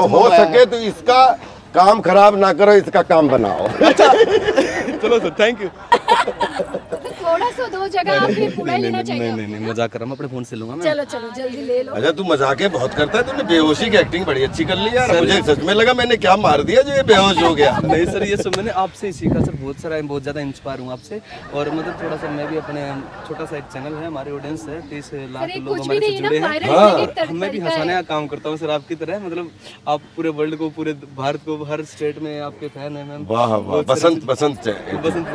हो सके तो इसका काम खराब ना करो इसका काम बनाओ। चलो सर थैंक यू जगह पूरा नहीं लेना चाहिए। नहीं नहीं मज़ाक कर रहा हूँ अपने फ़ोन से लूँगा चलो चलो जल्दी ले लो। अच्छा तू मजाके बहुत करता है तूने बेहोशी की एक्टिंग बड़ी अच्छी कर ली यार। मुझे सच में लगा मैंने क्या मार दिया जो ये बेहोश हो गया। नहीं सर ये सब मैंने आपसे ही सीखा सर बहुत सारा बहुत ज़्यादा इंस्पायर हूँ आपसे। और मतलब थोड़ा सा मैं भी अपने छोटा सा एक चैनल है हमारी ऑडियंस है तीस लाख लोग हमारे से जुड़े हैं। और मैं भी हंसाने का काम करता हूँ सर आपकी तरह। मतलब आप पूरे वर्ल्ड को पूरे भारत को हर स्टेट में आपके फ़ैन है मैम वाह वाह बसंत बसंत बसंत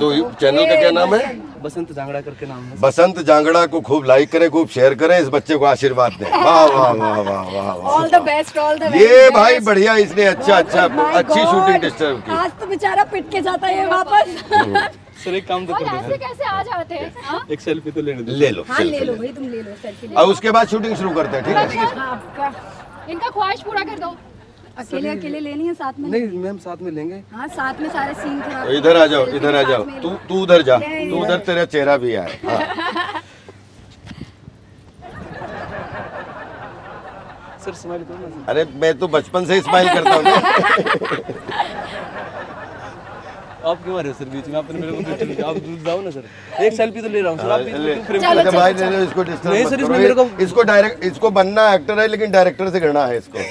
दो चैनल का क्या नाम है? बसंत जांगड़ा करके नाम है। बसंत जांगड़ा को खूब लाइक करे खूब शेयर करें इस बच्चे को आशीर्वाद दे। वाह वाह वाह वाह वाह वाह all the best all the ये भाई बढ़िया इसने अच्छा अच्छा अच्छी शूटिंग डिस्टर्ब की। आज तो बेचारा पिट के जाता है वापस। सर एक काम तो कर कैसे आ जाते हैं? हाँ? दो एक सेल्फी तो लेने दो ले लो हाँ ले लो भाई तुम ले लो सेल्फी और उसके बाद शूटिंग शुरू करते हैं ठीक है? है इनका ख्वाहिश पूरा कर दो। अकेले अकेले लेनी है साथ में? नहीं मैम साथ में लेंगे। हाँ साथ में सारे सीन खराब तो इधर आ जाओ इधर आ जाओ। तू तू उधर जा तू उधर तेरा चेहरा भी है हाँ। सर स्माइल करो अरे मैं तो बचपन से स्माइल करता हूँ आप क्यों आ रहे हो सर बीच में? आपने मेरे को तो चलो आप दूर जाओ ना सर। एक सेल्फी तो ले रहा हूँ सर आप बीच में फ्रेम चलो, अच्छा भाई नहीं इसको डिस्टर्ब नहीं, सर, इसमें मेरे को- इसको डायरेक्ट इसको बनना एक्टर है लेकिन डायरेक्टर से करना है इसको।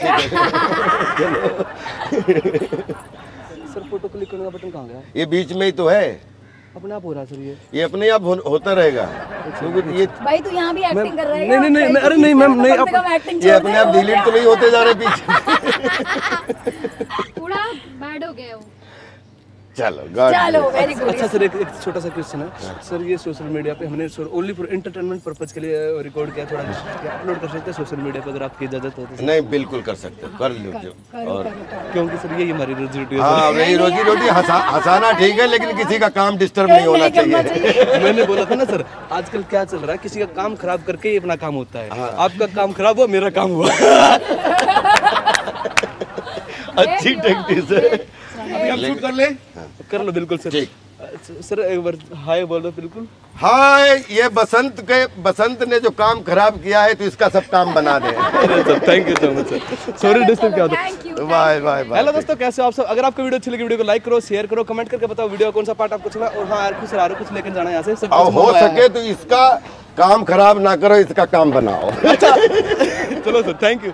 सर फ़ोटो क्लिक करने का बटन कहाँ गया? ये बीच में ही तो है। अपने आप हो रहा है सर ये। ये अपने आप हो, होता रहेगा। क्योंकि ये भाई तू यहाँ भी एक्टिंग कर रहा है नहीं, नहीं, नहीं, अरे नहीं, मैम, नहीं, आप- ये अपने आप डिलीट तो नहीं होते जा रहे पीछे। पूरा बैड हो गया वो। चलो चलो वेरी गुड अच्छा सर एक, एक छोटा सा क्वेश्चन है। सर ये सोशल मीडिया पे हमने ओनली फॉर एंटरटेनमेंट पर्पज के लिए रिकॉर्ड किया थोड़ा अपलोड कर सकते हैं सोशल मीडिया पे अगर आपकी इजाज़त हो तो नहीं बिल्कुल कर सकते हो, कर लो और क्योंकि सर यही हमारी रोजी रोटी है। हाँ रोजी रोटी हंसाना ठीक है लेकिन किसी का काम डिस्टर्ब नहीं होना चाहिए। मैंने बोला था ना सर आजकल क्या चल रहा है? किसी का काम खराब करके ही अपना काम होता है। आपका काम खराब हुआ मेरा काम हुआ। अच्छी टेक्निक है शूट कर ले। कर लो बिल्कुल सर। ठीक। सर एक बार हाय बोल दो बिल्कुल। हाय ये बसंत के बसंत ने जो काम खराब किया है तो इसका सब काम बना दे। Thank you so much sir sorry disturb क्या होता बाय बाय बाय। हेलो दोस्तों कैसे हो आप सब? अगर आपको वीडियो अच्छी लगी वीडियो को लाइक करो शेयर करो कमेंट करके बताओ वीडियो कौन सा पार्ट आपको चला और हाँ यार कुछ आ कुछ लेकर जाना यहाँ से। सब और हो सके तो इसका काम खराब ना करो इसका काम बनाओ। चलो सर थैंक यू